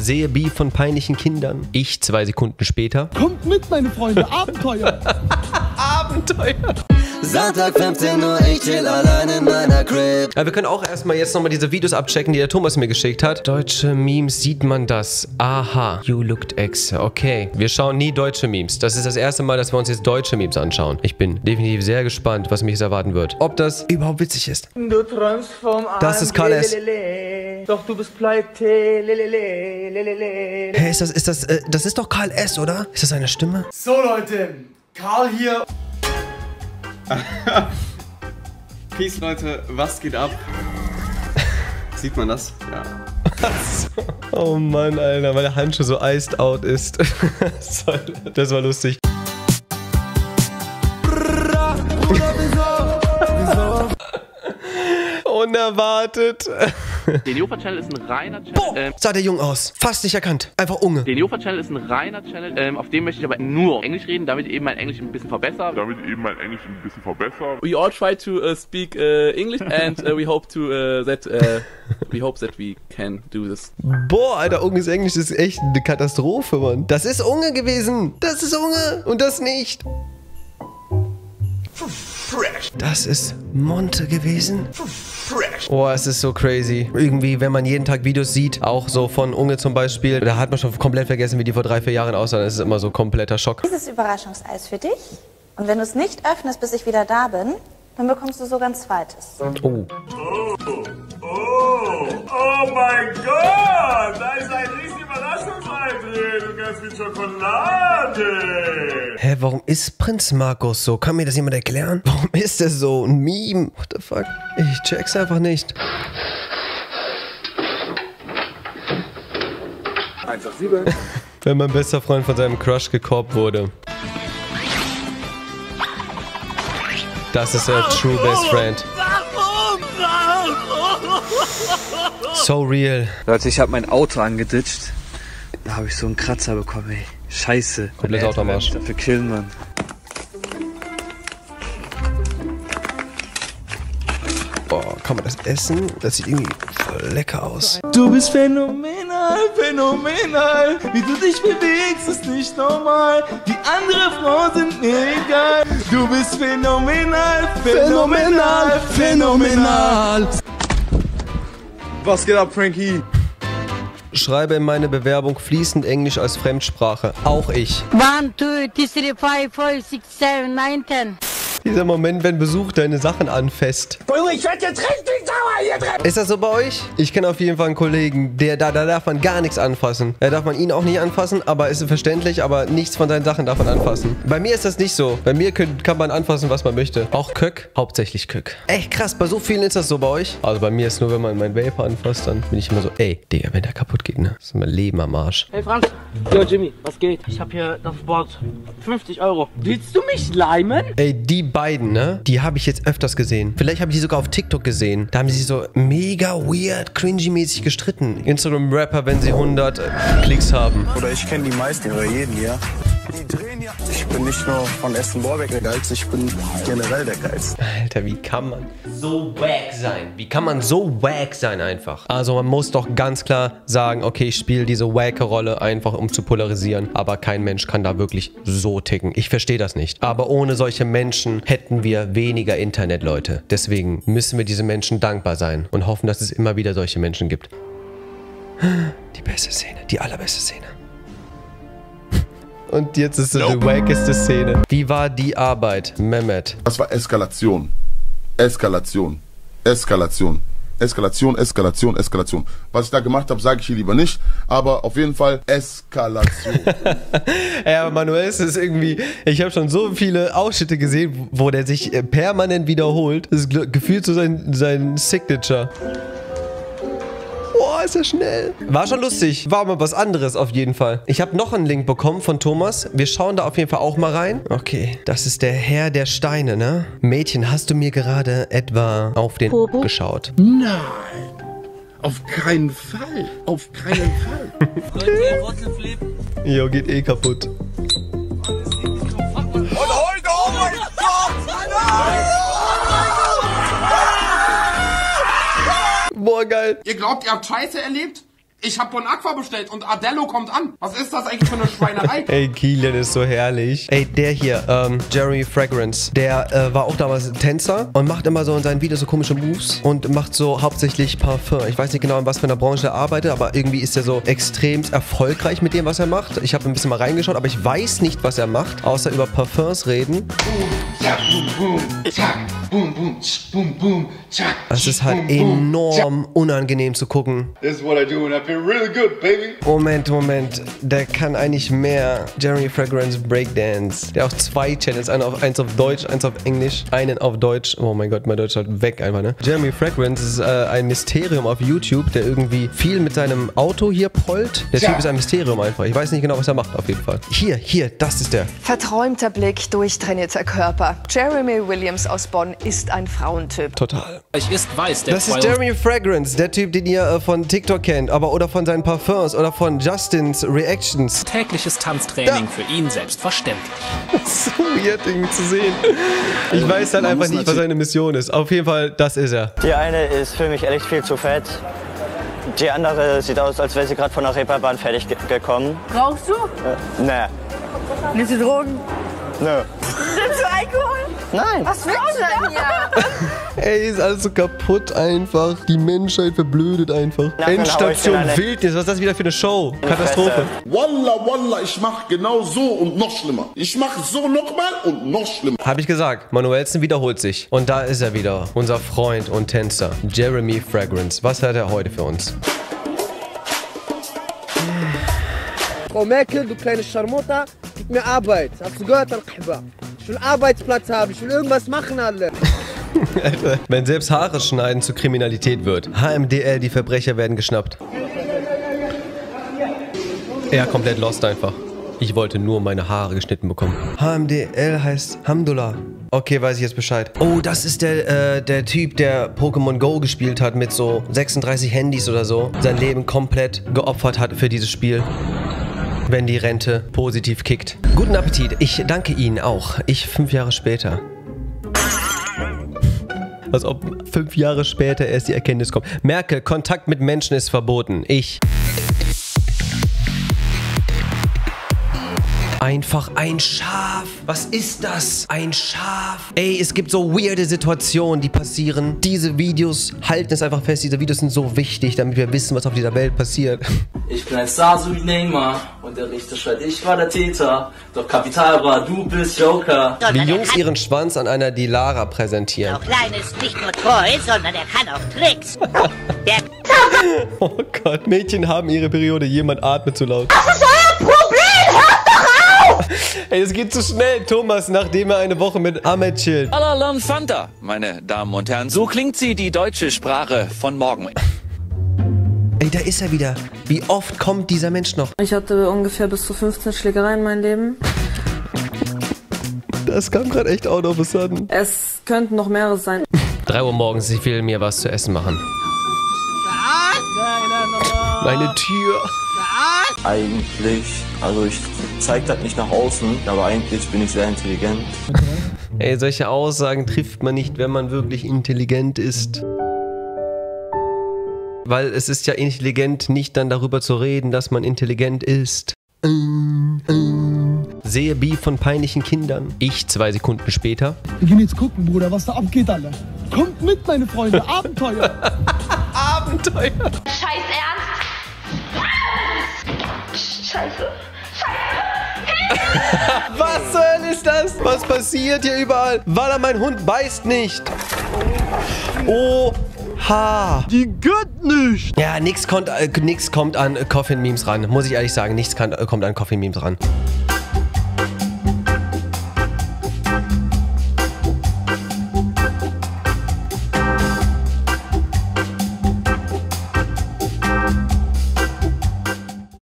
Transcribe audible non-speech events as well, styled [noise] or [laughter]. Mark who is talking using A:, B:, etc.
A: Sehe Beef von peinlichen Kindern. Ich zwei Sekunden später.
B: Kommt mit, meine Freunde, Abenteuer! [laughs]
A: Abenteuer.
C: Sonntag 15 Uhr, ich chill allein in meiner Crib.
A: Ja, wir können auch erstmal jetzt nochmal diese Videos abchecken, die der Thomas mir geschickt hat. Deutsche Memes, sieht man das? Aha, you looked ex. Okay, wir schauen nie deutsche Memes. Das ist das erste Mal, dass wir uns jetzt deutsche Memes anschauen. Ich bin definitiv sehr gespannt, was mich jetzt erwarten wird. Ob das überhaupt witzig ist.
D: Du träumst vom
A: Das ist Karl S.
D: Lelele. Doch du bist pleite. Lelele, lelele.
A: Hä, ist das, ist das, äh, das ist doch Karl S., oder? Ist das seine Stimme?
E: So Leute, Karl hier. [laughs] Peace Leute, was geht ab? Sieht man das? Ja. [laughs]
A: Oh Mann, Alter, weil der Handschuh so iced out ist. [laughs] das war lustig. Unerwartet. [laughs]
F: Der Neofa-Channel ist ein reiner Channel. Ähm,
A: Sah der jung aus. Fast nicht erkannt. Einfach Unge.
F: der Neofa-Channel ist ein reiner Channel, ähm, auf dem möchte ich aber nur Englisch reden, damit eben mein Englisch ein bisschen verbessert.
G: damit eben mein Englisch ein bisschen verbessert.
H: we all try to uh, speak uh, English and uh, we hope to uh, that uh, we hope that we can do this.
A: Boah, Alter, Unges Englisch ist echt eine Katastrophe, Mann. Das ist Unge gewesen. Das ist Unge. Und das nicht. Das ist Monte gewesen. Oh, es ist so crazy. Irgendwie, wenn man jeden Tag Videos sieht, auch so von Unge zum Beispiel, da hat man schon komplett vergessen, wie die vor drei, vier Jahren aussahen. Das ist immer so kompletter Schock.
I: Dieses Überraschungseis für dich. Und wenn du es nicht öffnest, bis ich wieder da bin, dann bekommst du sogar ein zweites.
A: Oh.
G: Oh mein Gott! Da ist ein riesiger Überraschungsei drin und ganz viel Schokolade!
A: Warum ist Prinz Markus so? Kann mir das jemand erklären? [laughs] Warum ist er so? Ein Meme? What the fuck? Ich check's einfach nicht.
E: 187. [laughs]
A: Wenn mein bester Freund von seinem Crush gekorbt wurde. Das ist der true best friend. So real.
J: Leute, ich habe mein Auto angeditscht. Da habe ich so einen Kratzer bekommen, ey. Scheiße.
A: Komplett
J: Meine
A: Auto am
J: Eltern werden
A: Arsch.
J: mich Dafür killen, Mann.
A: Boah, kann man das essen? Das sieht irgendwie voll lecker aus.
D: Du bist phänomenal, phänomenal. Wie du dich bewegst, ist nicht normal. Die andere Frauen sind mir egal. Du bist phänomenal, phänomenal, phänomenal.
E: Was geht ab, Frankie?
A: Schreibe in meine Bewerbung fließend Englisch als Fremdsprache. Auch ich.
K: One, two, three, five, four, six, seven, nine, ten. [laughs]
A: Dieser Moment, wenn Besuch deine Sachen anfasst.
D: Ich werd jetzt richtig sauer hier drin.
A: Ist das so bei euch? Ich kenne auf jeden Fall einen Kollegen, der da, da darf man gar nichts anfassen. Da darf man ihn auch nicht anfassen, aber ist verständlich, aber nichts von seinen Sachen darf man anfassen. Bei mir ist das nicht so. Bei mir können, kann man anfassen, was man möchte. Auch Köck, hauptsächlich Köck. Echt krass, bei so vielen ist das so bei euch. Also bei mir ist nur, wenn man meinen Vapor anfasst, dann bin ich immer so, ey, Digga, wenn der kaputt geht, ne? Das ist mein Leben am Arsch.
D: Hey Franz. Yo Jimmy, was geht? Ich hab hier das Board. 50 Euro. Willst du mich leimen?
A: Ey, die beiden, ne? Die habe ich jetzt öfters gesehen. Vielleicht habe ich die sogar auf TikTok gesehen. Da haben sie so mega weird, cringy-mäßig gestritten. Instagram-Rapper, wenn sie 100 äh, Klicks haben.
L: Oder ich kenne die meisten oder jeden hier. Die drehen ja. Bin nicht nur von Essen Borbeck der Geilste, ich bin generell der Geilste.
A: Alter, wie kann man so wack sein? Wie kann man so wack sein einfach? Also man muss doch ganz klar sagen, okay, ich spiele diese wacke Rolle einfach, um zu polarisieren. Aber kein Mensch kann da wirklich so ticken. Ich verstehe das nicht. Aber ohne solche Menschen hätten wir weniger Internet, Leute. Deswegen müssen wir diese Menschen dankbar sein und hoffen, dass es immer wieder solche Menschen gibt. Die beste Szene, die allerbeste Szene. Und jetzt ist so die wackeste Szene. Wie war die Arbeit, Mehmet?
G: Das war Eskalation. Eskalation. Eskalation. Eskalation, Eskalation, Eskalation. Was ich da gemacht habe, sage ich hier lieber nicht. Aber auf jeden Fall Eskalation. [laughs]
A: Ja, Manuel, es ist irgendwie, ich habe schon so viele Ausschnitte gesehen, wo der sich äh, permanent wiederholt. Das ist gefühlt so sein, sein Signature. Boah, ist er schnell. War schon lustig. War mal was anderes auf jeden Fall. Ich habe noch einen Link bekommen von Thomas. Wir schauen da auf jeden Fall auch mal rein. Okay, das ist der Herr der Steine, ne? Mädchen, hast du mir gerade etwa auf den
K: Popo?
A: geschaut?
E: Nein. Auf keinen Fall. Auf keinen Fall. [laughs]
A: Jo, geht eh kaputt. Boah, geil.
E: Ihr glaubt, ihr habt Scheiße erlebt?
M: Ich hab Bon Aqua bestellt und Adello kommt an. Was ist das eigentlich für eine Schweinerei? [laughs]
A: Ey, Kilian ist so herrlich. Ey, der hier, ähm, Jeremy Fragrance, der äh, war auch damals Tänzer und macht immer so in seinen Videos so komische Moves und macht so hauptsächlich Parfum. Ich weiß nicht genau, in was für einer Branche er arbeitet, aber irgendwie ist er so extrem erfolgreich mit dem, was er macht. Ich habe ein bisschen mal reingeschaut, aber ich weiß nicht, was er macht, außer über Parfums reden.
D: Zack, boom, boom, boom, boom, tsch, boom, boom, zack.
A: Es ist halt
D: boom, boom,
A: enorm unangenehm zu gucken.
N: This is what I do when I feel really good, baby.
A: Moment, Moment. Der kann eigentlich mehr. Jeremy Fragrance Breakdance. Der hat auch zwei Channels. Einen auf, eins auf Deutsch, eins auf Englisch. Einen auf Deutsch. Oh mein Gott, mein Deutsch halt weg einfach, ne? Jeremy Fragrance ist äh, ein Mysterium auf YouTube, der irgendwie viel mit seinem Auto hier prollt. Der Typ ist ein Mysterium einfach. Ich weiß nicht genau, was er macht, auf jeden Fall. Hier, hier, das ist der.
O: Verträumter Blick, durchtrainierter Körper. Jeremy Williams aus Bonn ist ein Frauentyp.
A: Total.
P: Ich ist weiß, der
A: Das ist Jeremy Fragrance, der Typ, den ihr äh, von TikTok kennt, aber oder von seinen Parfums oder von Justins Reactions.
P: Tägliches Tanztraining für ihn selbstverständlich. [laughs]
A: so weird, ihn zu sehen. Ich weiß halt
J: man
A: einfach nicht, was seine Mission ist. Auf jeden Fall, das ist er.
J: Die eine ist für mich ehrlich viel zu fett. Die andere sieht aus, als wäre sie gerade von der Reeperbahn fertig ge gekommen.
K: Rauchst du?
J: Äh, nee.
K: Nimmst du Drogen?
J: Nö. [laughs]
K: Nimmst du Alkohol?
J: Nein.
K: Was willst du denn hier? [laughs]
A: Ey, ist alles so kaputt einfach. Die Menschheit verblödet einfach.
J: Na, ich
A: Endstation Wildnis, was ist das wieder für eine Show? Katastrophe.
G: Wallah, wallah, ich mach genau so und noch schlimmer. Ich mach so nochmal und noch schlimmer.
A: Habe ich gesagt, Manuelsen wiederholt sich. Und da ist er wieder, unser Freund und Tänzer, Jeremy Fragrance. Was hat er heute für uns?
B: Frau Merkel, du kleine Scharmutter, gib mir Arbeit. Hast du gehört, Al-Khaba? Ich will Arbeitsplatz haben, ich will irgendwas machen, alle.
A: Alter, [laughs] wenn selbst Haare schneiden zu Kriminalität wird. HMDL, die Verbrecher werden geschnappt. Er komplett lost einfach. Ich wollte nur meine Haare geschnitten bekommen. HMDL heißt Hamdullah. Okay, weiß ich jetzt Bescheid. Oh, das ist der, äh, der Typ, der Pokémon Go gespielt hat mit so 36 Handys oder so. Sein Leben komplett geopfert hat für dieses Spiel. Wenn die Rente positiv kickt. Guten Appetit. Ich danke Ihnen auch. Ich fünf Jahre später. Als ob fünf Jahre später erst die Erkenntnis kommt. Merkel, Kontakt mit Menschen ist verboten. Ich. Einfach ein Schaf. Was ist das? Ein Schaf. Ey, es gibt so weirde Situationen, die passieren. Diese Videos halten es einfach fest. Diese Videos sind so wichtig, damit wir wissen, was auf dieser Welt passiert.
Q: Ich bin ein wie Neymar der Richter schreit, ich war der Täter. Doch Kapital war, du bist Joker.
A: Wie Jungs ihren Schwanz an einer Dilara präsentieren.
R: Klein ist nicht nur treu, sondern er kann auch Tricks. [laughs] Der [laughs]
A: Oh Gott, Mädchen haben ihre Periode. Jemand atmet zu laut.
R: Was ist euer Problem? Hört doch auf! [laughs]
A: Ey, es geht zu schnell. Thomas, nachdem er eine Woche mit Ahmed chillt.
S: Alalam Fanta, meine Damen und Herren. So klingt sie, die deutsche Sprache von morgen.
A: Ey, da ist er wieder. Wie oft kommt dieser Mensch noch?
T: Ich hatte ungefähr bis zu 15 Schlägereien in meinem Leben.
A: Das kam gerade echt out of a sudden.
T: Es könnten noch mehrere sein. [laughs]
A: 3 Uhr morgens, ich will mir was zu essen machen. Meine Tür.
U: Eigentlich, also ich zeige das nicht nach außen, aber eigentlich bin ich sehr intelligent.
A: Ey, solche Aussagen trifft man nicht, wenn man wirklich intelligent ist. Weil es ist ja intelligent, nicht dann darüber zu reden, dass man intelligent ist. Sehe Beef von peinlichen Kindern. Ich zwei Sekunden später.
B: Wir gehen jetzt gucken, Bruder, was da abgeht, alle. Kommt mit, meine Freunde, [laughs] Abenteuer.
A: Abenteuer.
R: Scheiß Ernst? Scheiße. [laughs]
A: Was zur Hölle ist das? Was passiert hier überall? Walla, mein Hund beißt nicht. Oha. Die geht nicht. Ja, nix, kommt, äh, nix kommt an Coffin-Memes ran. Muss ich ehrlich sagen, nichts äh, kommt an Coffin-Memes ran.